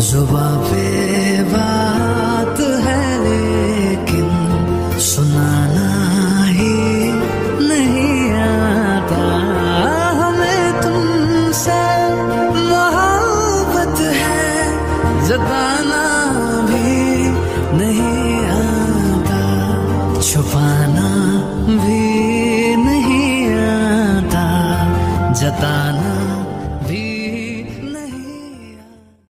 जुबा पे बात है, लेकिन सुनाना ही नहीं आता। हमें तुमसे मोहब्बत है, जताना भी नहीं आता। छुपाना भी नहीं आता, जताना भी